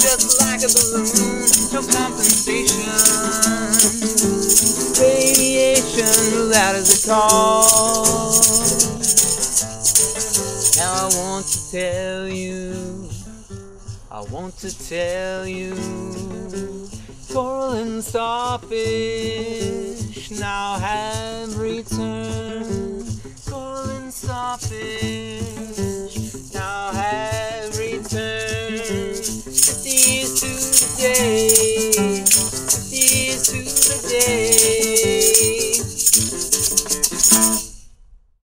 just like a balloon. No compensation. Radiation, that is the cause. Now I want to tell you, I want to tell you, and starfish now have returned. Coral and starfish now have returned. Fifty years to the day.